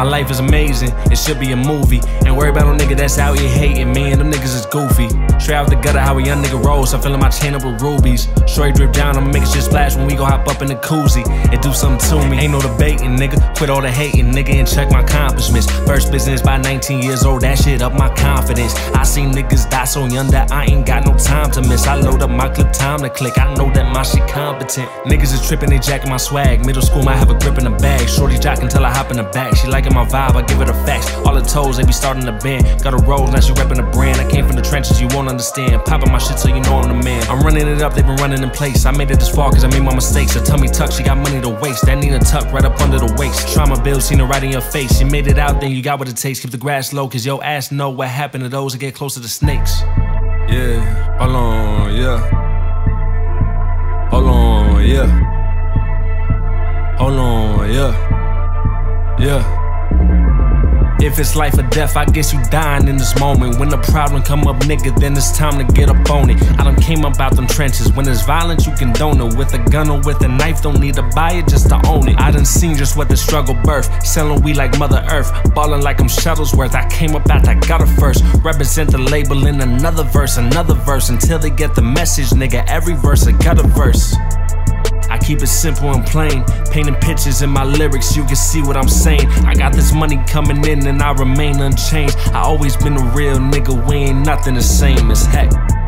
My life is amazing, it should be a movie. Ain't worry about no nigga that's out here hating, man. Them niggas is goofy. Straight out the gutter, how a young nigga rolls. I'm filling my chain up with rubies. Straight drip down, I'ma make shit splash when we gon' hop up in the koozie and do something to me. Ain't no debating, nigga. Quit all the hating, nigga, and check my accomplishments. First business by 19 years old, that shit up my confidence. I seen niggas die so young that I ain't got no time to miss. I load up my clip, time to click. I know that my shit competent. Niggas is tripping, they jacking my swag. Middle school might have a grip in the bag. Shorty jocking until I hop in the back. She liking my vibe, I give her the facts. The toes, they be starting the band. Got a roll, now she repping a brand. I came from the trenches, you won't understand. Popping my shit so you know I'm the man. I'm running it up, they been running in place. I made it this far cause I made my mistakes. Her tummy tuck, she got money to waste. That Nina tuck right up under the waist. Trauma bill, seen it right in your face. You made it out, then you got what it takes. Keep the grass low, cause your ass know what happened to those that get closer to snakes. Yeah, hold on, yeah. Hold on, yeah. Hold on, yeah. Yeah. If it's life or death, I guess you dying in this moment. When the problem come up, nigga, then it's time to get up on it. I done came up out them trenches. When it's violence, you condone it. With a gun or with a knife, don't need to buy it just to own it. I done seen just what the struggle birth. Selling weed like Mother Earth. Ballin' like I'm Shuttlesworth. I came up out, I got it first. Represent the label in another verse, another verse. Until they get the message, nigga. Every verse, I got a verse. Keep it simple and plain. Painting pictures in my lyrics, you can see what I'm saying. I got this money coming in and I remain unchanged. I always been a real nigga, we ain't nothing the same as Hec.